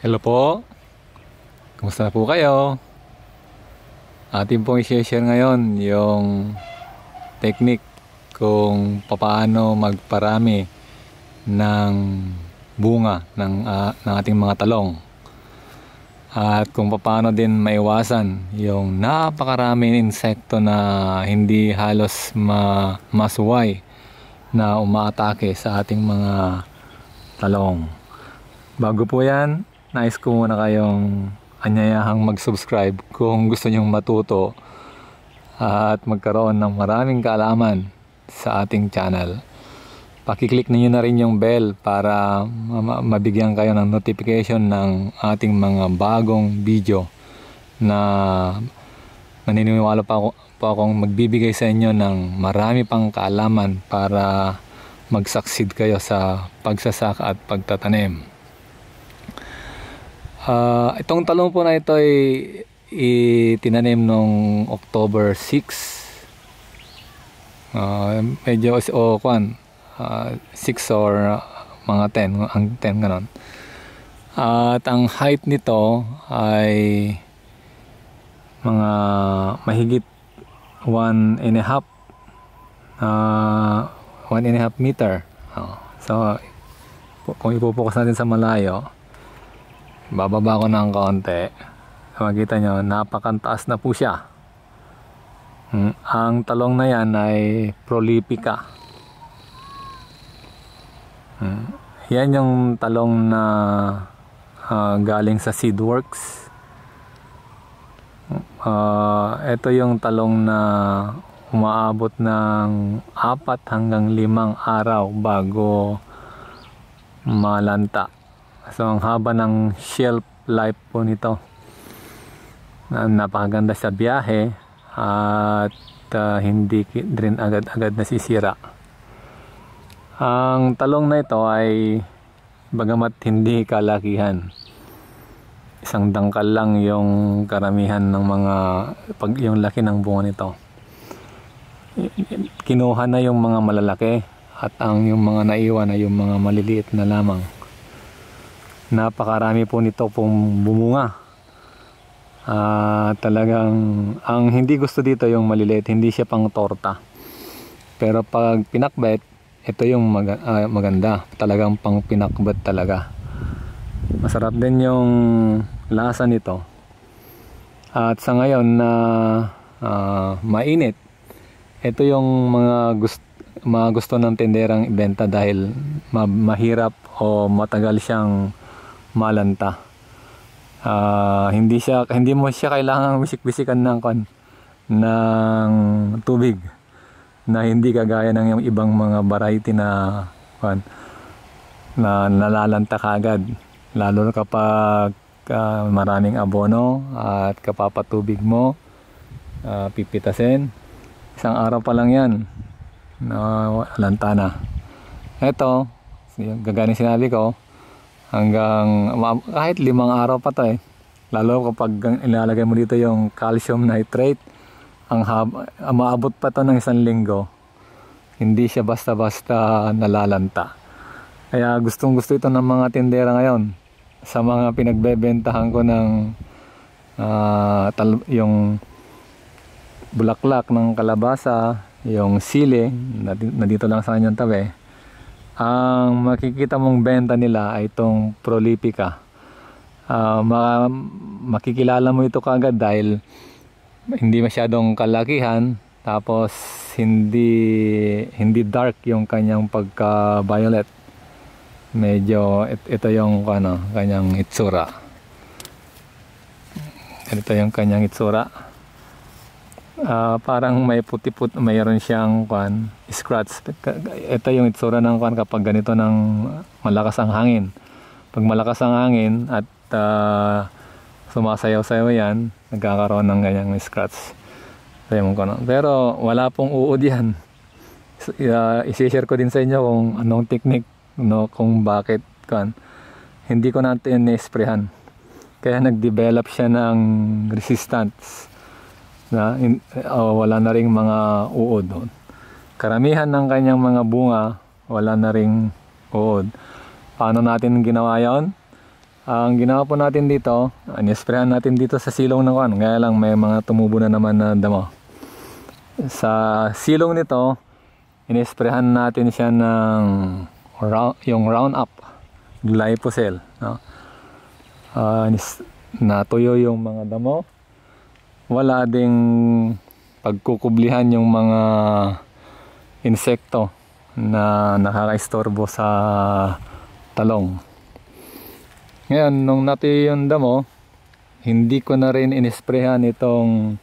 Hello po. Kumusta na po kayo? Atin pong i-share ngayon yung technique kung paano magparami ng bunga ng, ah, ng ating mga talong. At kung paano din maiwasan yung napakaraming insekto na hindi halos ma masuway na umaatake sa ating mga talong. Bago po yan, nais ko muna kayong anyayahang mag-subscribe kung gusto nyong matuto at magkaroon ng maraming kaalaman sa ating channel. Pakiclick ninyo na rin yung bell para ma- mabigyan kayo ng notification ng ating mga bagong video na naniniwala pa ako po akong magbibigay sa inyo ng marami pang kaalaman para mag-succeed kayo sa pagsasaka at pagtatanim. Ah, itong talong po na ito ay itinanim noong October 6. Ah, medyo o kwan, 6 or mga 10, ang 10 ganon. At ang height nito ay mga mahigit 1 and a half uh, 1 and a half meter. Oh, so, kung ipupokus natin sa malayo, bababa ko ng konti. Makita nyo, napakantaas na po siya. Hmm, Ang talong na yan ay prolifica. Hmm, Yan yung talong na ah, galing sa Seedworks. Ah, ito yung talong na umaabot ng apat hanggang limang araw bago malanta. So ang haba ng shelf life po nito. Na napakaganda sa biyahe at ah, hindi rin agad-agad nasisira. Ang talong na ito ay bagamat hindi kalakihan isang dangkal lang yung karamihan ng mga pag yung laki ng bunga nito kinuha na yung mga malalaki at ang yung mga naiwan na yung mga maliliit na lamang napakarami po nito pong bumunga. Ah, talagang ang hindi gusto dito yung maliliit hindi siya pang torta. Pero pag pinakbet ito yung maga- ah, maganda. Talagang pang pinakbet talaga. Masarap din yung lasa nito. At sa ngayon na ah, mainit, ito yung mga gusto, mga gusto ng tenderang ibenta dahil ma- mahirap o matagal siyang malanta. Ah, hindi siya hindi mo siya kailangang bisik-bisikan ng kon ng tubig na hindi kagaya ng yung ibang mga variety na kon na nalalanta kagad lalo na kapag ah, maraming abono at kapapatubig mo ah, pipitasin. Isang araw pa lang yan na lanta na. Eto gagaling sinabi ko hanggang kahit limang araw pa to eh. Lalo kapag ilalagay mo dito yung calcium nitrate ang hab- maabot pa to ng isang linggo hindi siya basta-basta nalalanta. Kaya gustong gusto ito ng mga tindera ngayon. Sa mga pinagbebentahan ko ng tal- yung bulaklak ng kalabasa, yung sili, na, na dito lang sa kanyang tabi. Ang makikita mong benta nila ay itong prolifica. Ma- makikilala mo ito kagad dahil hindi masyadong kalakihan tapos hindi hindi dark yung kanyang pagka violet medyo it- ito yung ano kanyang itsura. Ito yung kanyang itsura Ah, parang may puti-put mayroon siyang kwan scratch. Ito yung itsura ng kwan kapag ganito ng malakas ang hangin. Pag malakas ang hangin at ah, sumasayaw-sayaw yan nagkakaroon ng ganyang scratch. Ewan ko na. pero wala pong uod yan. Uh, isi-share ko din sa inyo kung anong technique no kung bakit kan hindi ko natin ni-sprayhan kaya nag-develop siya ng resistance na in, uh, wala na ring mga uod doon karamihan ng kanyang mga bunga wala na ring uod paano natin ginawa yon Ang ginawa po natin dito, inisprayan natin dito sa silong ng kwan. Kaya lang may mga tumubo na naman na damo. Sa silong nito, inisprayan natin siya ng round, yung round up glyphosate. No? Uh, natuyo yung mga damo. Wala ding pagkukublihan yung mga insekto na nakakaistorbo sa talong. Ngayon, nung natuyo yung damo, hindi ko na rin inisprehan itong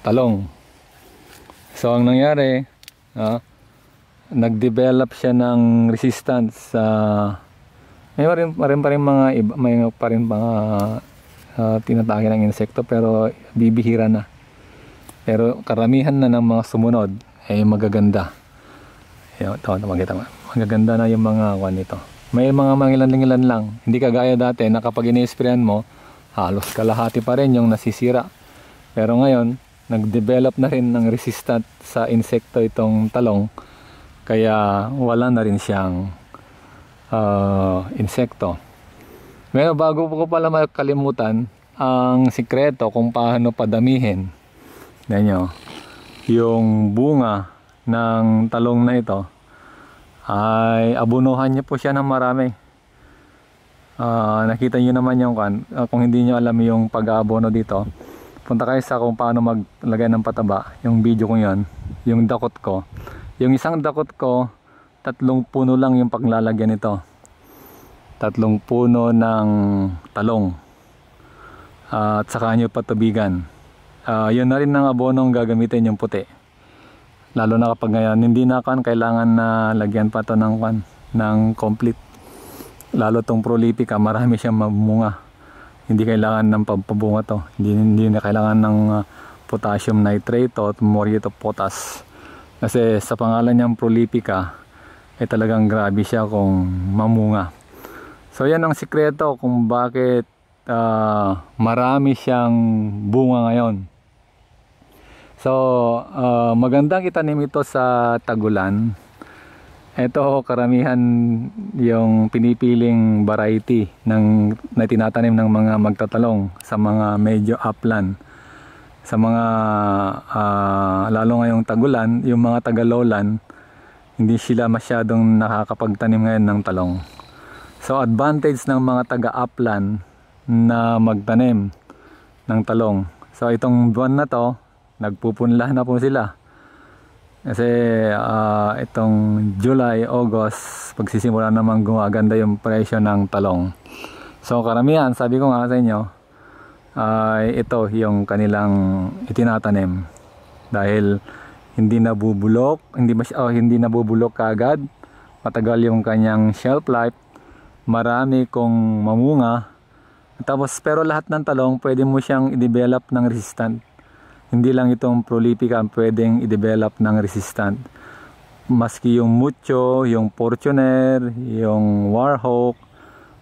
talong. So, ang nangyari, ah, nag-develop siya ng resistance sa uh, may pa rin, pa rin, pa rin mga iba, may pa rin mga uh, tinatake ng insekto pero bibihira na. Pero karamihan na ng mga sumunod ay magaganda. Ito, ito makita mo. Magaganda na yung mga kwan nito. May mga mangilan-ilan lang. Hindi kagaya dati na kapag ini-sprayan mo, halos kalahati pa rin yung nasisira. Pero ngayon, nag-develop na rin ng resistant sa insekto itong talong. Kaya wala na rin siyang uh, insekto. Pero bago ko pala makalimutan, ang sikreto kung paano padamihin. Ganyan yung bunga ng talong na ito ay abunuhan niyo po siya ng marami. Uh, nakita niyo naman yung kan, uh, kung hindi niyo alam yung pag-aabono dito, punta kayo sa kung paano maglagay ng pataba, yung video ko yon, yung dakot ko. Yung isang dakot ko, tatlong puno lang yung paglalagyan nito. Tatlong puno ng talong. Uh, at saka nyo patubigan. Uh, yun na rin ng abonong gagamitin yung puti. Lalo na kapag ngayon hindi na kan kailangan na lagyan pa to ng ng complete. Lalo tong prolifica marami siyang mamunga hindi kailangan ng pampabunga to. Hindi, hindi na kailangan ng uh, potassium nitrate o muriate of potas kasi sa pangalan niyang prolifica eh talagang grabe siya kung mamunga so yan ang sikreto kung bakit uh, marami siyang bunga ngayon So, uh, magandang itanim ito sa tagulan. Ito karamihan yung pinipiling variety ng na tinatanim ng mga magtatalong sa mga medyo upland. Sa mga uh, lalo ngayong tagulan, yung mga tagalolan, hindi sila masyadong nakakapagtanim ngayon ng talong. So advantage ng mga taga-upland na magtanim ng talong. So itong buwan na to, nagpupunla na po sila. Kasi uh, itong July, August pagsisimula naman gumaganda yung presyo ng talong. So karamihan sabi ko nga sa inyo ay uh, ito yung kanilang itinatanim. Dahil hindi nabubulok hindi oh, hindi nabubulok kagad matagal yung kanyang shelf life marami kong mamunga tapos pero lahat ng talong pwede mo siyang i-develop ng resistant hindi lang itong prolifica pwedeng i-develop ng resistant. Maski yung mucho, yung fortuner, yung warhawk,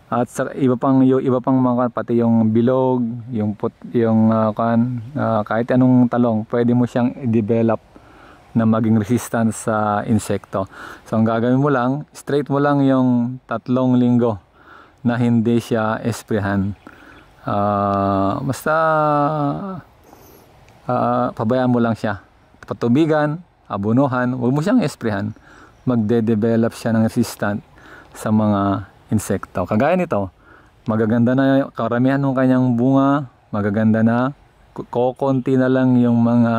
at sa iba pang yung iba pang mga pati yung bilog, yung put, yung uh, kan uh, kahit anong talong, pwede mo siyang i-develop na maging resistant sa insekto. So ang gagawin mo lang, straight mo lang yung tatlong linggo na hindi siya esprehan. Uh, basta uh, pabayaan mo lang siya. Patubigan, abunuhan, huwag mo siyang esprehan. Magde-develop siya ng resistant sa mga insekto. Kagaya nito, magaganda na karamihan ng kanyang bunga, magaganda na. Kokonti na lang yung mga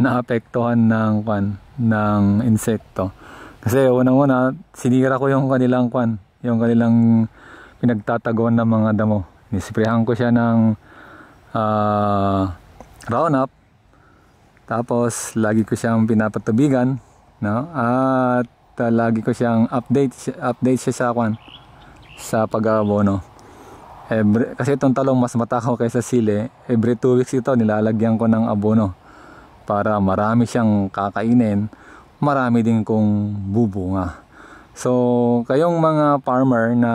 naapektuhan ng kwan ng insekto. Kasi unang-una, sinira ko yung kanilang kwan, yung kanilang pinagtatagon ng mga damo. Nisprehan ko siya ng uh, round up. Tapos lagi ko siyang pinapatubigan, no? At uh, lagi ko siyang update update siya sa kwan sa pag-abono. Every, kasi itong talong mas matakaw kaysa sili. Every 2 weeks ito nilalagyan ko ng abono para marami siyang kakainin, marami din kong bubunga. So, kayong mga farmer na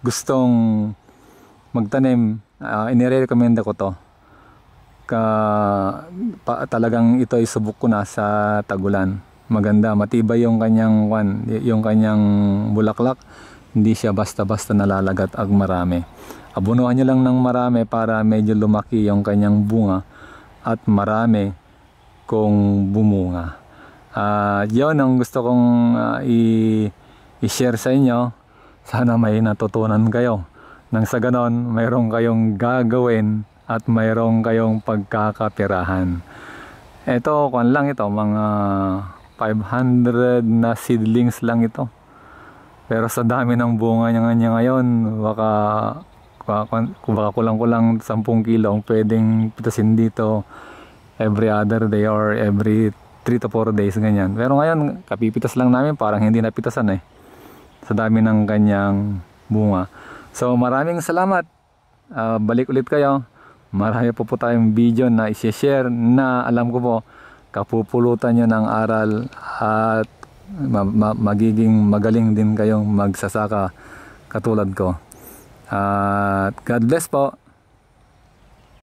gustong magtanim, uh, inire-recommend ko to ka pa, talagang ito ay subok ko na sa tagulan. Maganda, matibay yung kanyang kwan, yung kanyang bulaklak, hindi siya basta-basta nalalagat ag marami. Abunuhan nyo lang ng marami para medyo lumaki yung kanyang bunga at marami kung bumunga. Ah, yon ang gusto kong ah, i- i-share sa inyo. Sana may natutunan kayo. Nang sa ganon, mayroong kayong gagawin at mayroong kayong pagkakapirahan. Ito, kwan lang ito, mga 500 na seedlings lang ito. Pero sa dami ng bunga niya niya ngayon, baka baka kulang-kulang 10 kilo ang pwedeng pitasin dito every other day or every 3 to 4 days ganyan. Pero ngayon, kapipitas lang namin parang hindi napitasan eh. Sa dami ng kanyang bunga. So maraming salamat. Ah, balik ulit kayo. Marami po po tayong video na isi-share na alam ko po kapupulutan nyo ng aral at ma- ma- magiging magaling din kayong magsasaka katulad ko. At God bless po.